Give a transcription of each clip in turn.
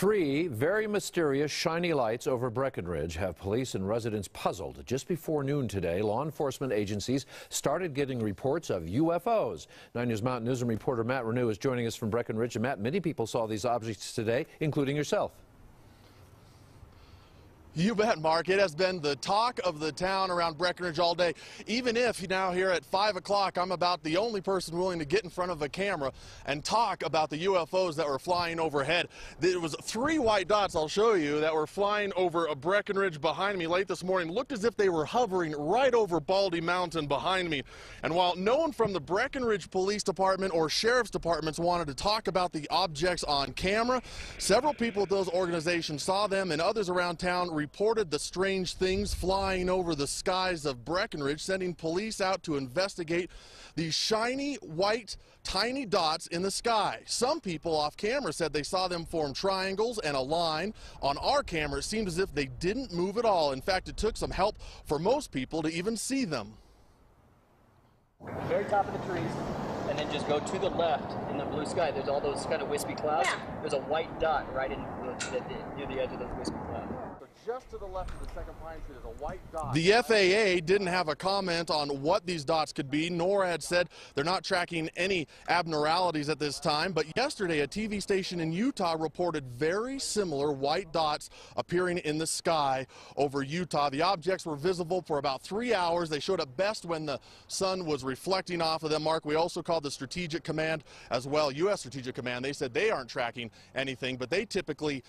Three very mysterious shiny lights over Breckenridge have police and residents puzzled. Just before noon today, law enforcement agencies started getting reports of UFOs. 9 News Mountain Newsroom reporter Matt Renoux is joining us from Breckenridge. And Matt, many people saw these objects today, including yourself. You bet, Mark. It has been the talk of the town around Breckenridge all day. Even if now here at 5 o'clock, I'm about the only person willing to get in front of a camera and talk about the UFOs that were flying overhead. There was three white dots, I'll show you, that were flying over a Breckenridge behind me late this morning. Looked as if they were hovering right over Baldy Mountain behind me. And while no one from the Breckenridge Police Department or Sheriff's Departments wanted to talk about the objects on camera, several people at those organizations saw them and others around town reported the strange things flying over the skies of Breckenridge, sending police out to investigate these shiny white tiny dots in the sky. Some people off camera said they saw them form triangles and a line. On our camera, it seemed as if they didn't move at all. In fact, it took some help for most people to even see them. Very top of the trees, and then just go to the left in the blue sky. There's all those kind of wispy clouds. Yeah. There's a white dot right in the, the, the, near the edge of those wispy clouds. Just to the left of the second pine tree, there's a white dot. The FAA didn't have a comment on what these dots could be, nor had said they're not tracking any abnormalities at this time. But yesterday, a TV station in Utah reported very similar white dots appearing in the sky over Utah. The objects were visible for about three hours. They showed up best when the sun was reflecting off of them. Mark, we also called the Strategic Command as well, U.S. Strategic Command. They said they aren't tracking anything, but they typically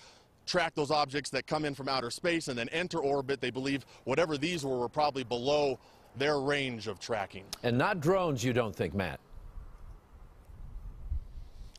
track those objects that come in from outer space and then enter orbit. They believe whatever these were were probably below their range of tracking. And not drones, you don't think, Matt?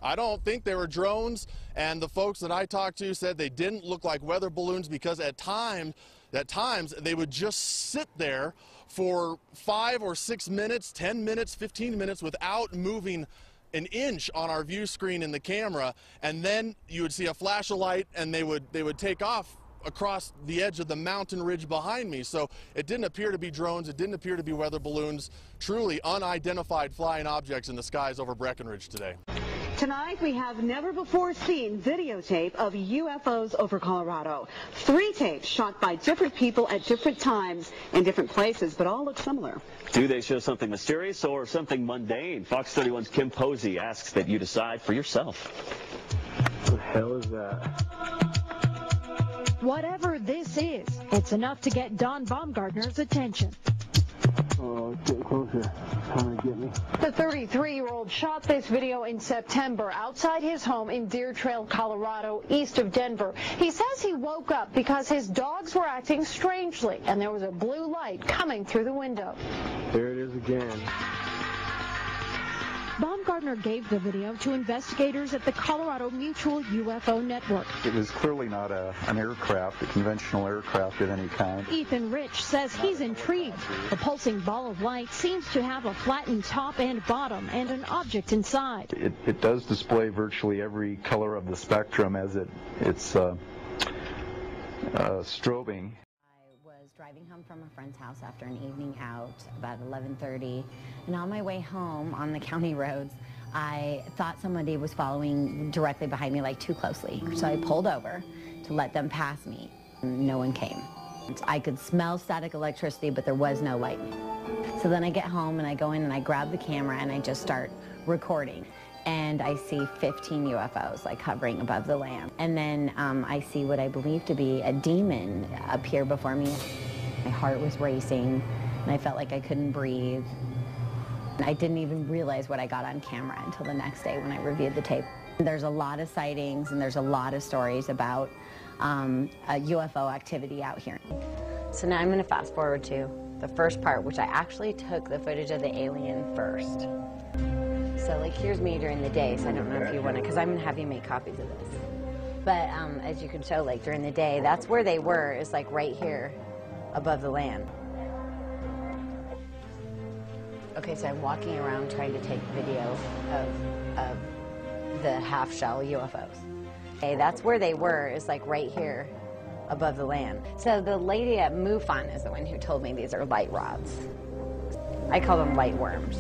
I don't think they were drones, and the folks that I talked to said they didn't look like weather balloons because at times, at times they would just sit there for five or six minutes, 10 minutes, 15 minutes without moving an inch on our view screen in the camera, and then you would see a flash of light, and they would they would take off across the edge of the mountain ridge behind me. So it didn't appear to be drones. It didn't appear to be weather balloons. Truly unidentified flying objects in the skies over Breckenridge today. Tonight, we have never before seen videotape of UFOs over Colorado. Three tapes shot by different people at different times in different places, but all look similar. Do they show something mysterious or something mundane? Fox 31's Kim Posey asks that you decide for yourself. What the hell is that? Whatever this is, it's enough to get Don Baumgartner's attention. The 33-year-old shot this video in September outside his home in Deer Trail, Colorado, east of Denver. He says he woke up because his dogs were acting strangely and there was a blue light coming through the window. There it is again. Baumgartner gave the video to investigators at the Colorado Mutual UFO Network. It was clearly not a, an aircraft, a conventional aircraft of any kind. Ethan Rich says he's intrigued. The pulsing ball of light seems to have a flattened top and bottom and an object inside. It, it does display virtually every color of the spectrum as it it's uh, uh, strobing. Driving home from a friend's house after an evening out about 11:30 and on my way home on the county roads I thought somebody was following directly behind me like too closely. So I pulled over to let them pass me. No one came. I could smell static electricity but there was no lightning so then I get home and I go in and I grab the camera and I just start recording. And I see 15 UFOs like hovering above the land. And then um, I see what I believe to be a demon appear before me. My heart was racing and I felt like I couldn't breathe. And I didn't even realize what I got on camera until the next day when I reviewed the tape. There's a lot of sightings and there's a lot of stories about um, UFO activity out here. So now I'm going to fast forward to the first part, which I actually took the footage of the alien first. So like here's me during the day, so I don't know if you want to, because I'm going to have you make copies of this. But um, as you can show, like during the day, that's where they were, is like right here above the land. Okay, so I'm walking around trying to take video of, of the half-shell UFOs. Okay, that's where they were, is like right here above the land. So the lady at MUFON is the one who told me these are light rods. I call them light worms.